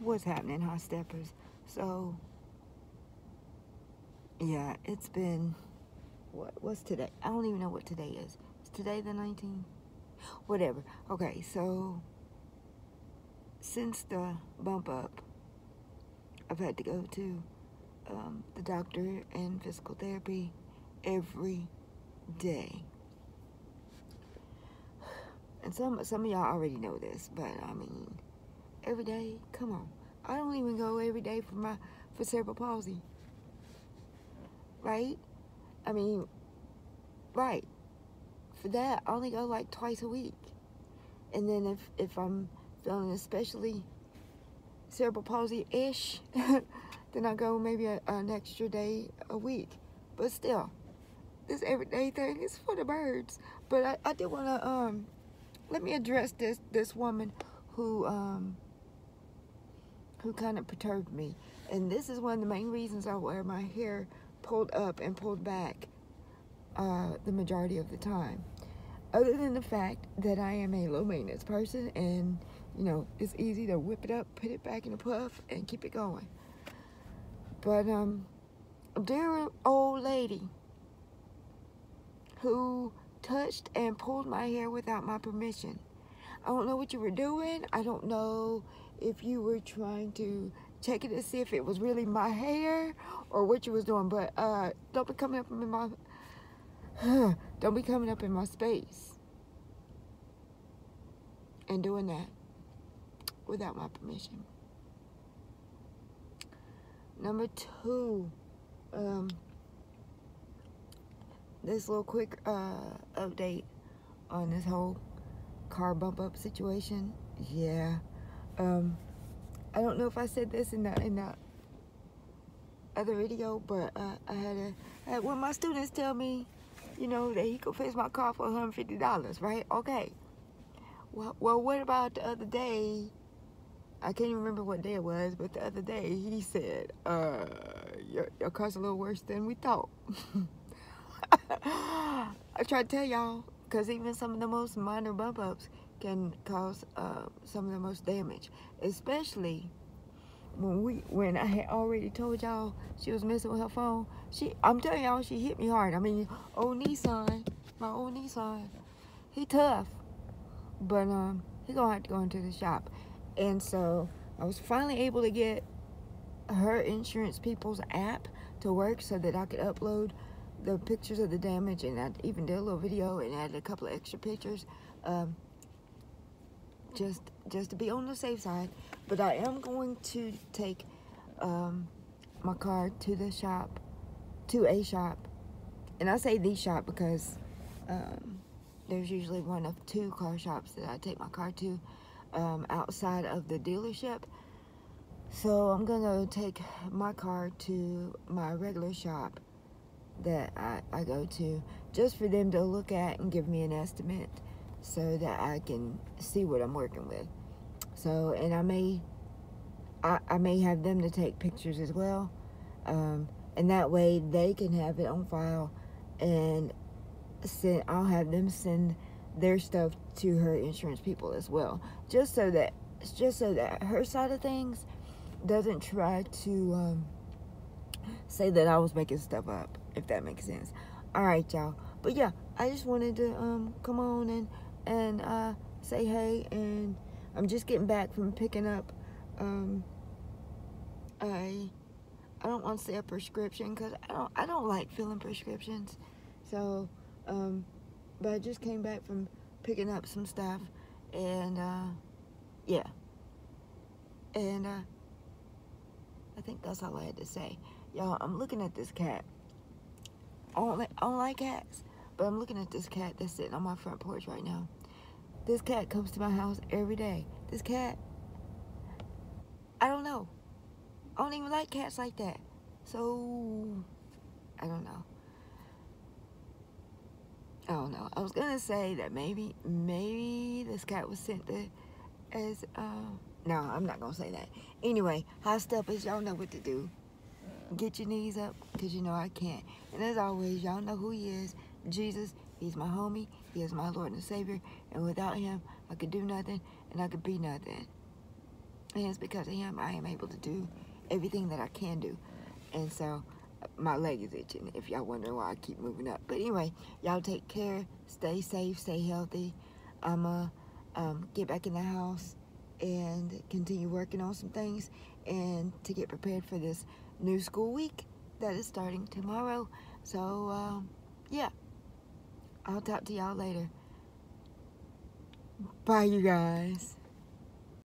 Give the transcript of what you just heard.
what's happening, high steppers. So, yeah, it's been, what, what's today? I don't even know what today is. Is today the 19th? Whatever. Okay, so, since the bump up, I've had to go to um, the doctor and physical therapy every day. And some some of y'all already know this, but I mean, every day, come on. I don't even go every day for my for cerebral palsy. Right? I mean, right. For that, I only go like twice a week. And then if if I'm feeling especially cerebral palsy-ish, then I go maybe a, an extra day a week. But still, this everyday thing is for the birds. But I, I did want to um let me address this this woman who um who kind of perturbed me. And this is one of the main reasons I wear my hair pulled up and pulled back uh, the majority of the time. Other than the fact that I am a low maintenance person and, you know, it's easy to whip it up, put it back in a puff, and keep it going. But, um, dear old lady who touched and pulled my hair without my permission. I don't know what you were doing. I don't know if you were trying to check it to see if it was really my hair or what you was doing. But uh, don't be coming up in my don't be coming up in my space and doing that without my permission. Number two, um, this little quick uh, update on this whole car bump up situation. Yeah. Um, I don't know if I said this in the in the other video, but uh, I had a I had one of my students tell me, you know, that he could fix my car for $150, right? Okay. Well, well, what about the other day? I can't even remember what day it was, but the other day he said, uh, your, your car's a little worse than we thought. I try to tell y'all, because even some of the most minor bump ups can cause uh, some of the most damage, especially when we when I had already told y'all she was messing with her phone. She, I'm telling y'all, she hit me hard. I mean, old Nissan, my old Nissan, he tough, but um, he gonna have to go into the shop, and so I was finally able to get her insurance people's app to work so that I could upload the pictures of the damage and I even did a little video and added a couple of extra pictures um, just just to be on the safe side but I am going to take um, my car to the shop to a shop. And I say the shop because um, there's usually one of two car shops that I take my car to um, outside of the dealership. So I'm gonna take my car to my regular shop that I, I go to just for them to look at and give me an estimate so that I can see what I'm working with. So, and I may, I, I may have them to take pictures as well. Um, and that way they can have it on file and send, I'll have them send their stuff to her insurance people as well. Just so that, just so that her side of things doesn't try to, um, say that I was making stuff up, if that makes sense. All right, y'all. But yeah, I just wanted to um, come on and and uh, say hey, and I'm just getting back from picking up um, I I don't want to say a prescription because I don't I don't like filling prescriptions. So, um, but I just came back from picking up some stuff, and uh, yeah, and uh, I think that's all I had to say. Y'all, I'm looking at this cat. I don't, like, I don't like cats, but I'm looking at this cat that's sitting on my front porch right now. This cat comes to my house every day. This cat, I don't know. I don't even like cats like that. So, I don't know. I don't know. I was gonna say that maybe, maybe this cat was sent to, as, uh, no, I'm not gonna say that. Anyway, high steppers, y'all know what to do get your knees up because you know I can't. And as always, y'all know who he is. Jesus, he's my homie. He is my Lord and Savior. And without him, I could do nothing and I could be nothing. And it's because of him I am able to do everything that I can do. And so my leg is itching if y'all wonder why I keep moving up. But anyway, y'all take care, stay safe, stay healthy. I'ma um, get back in the house and continue working on some things and to get prepared for this new school week that is starting tomorrow. So, um, yeah, I'll talk to y'all later. Bye, you guys.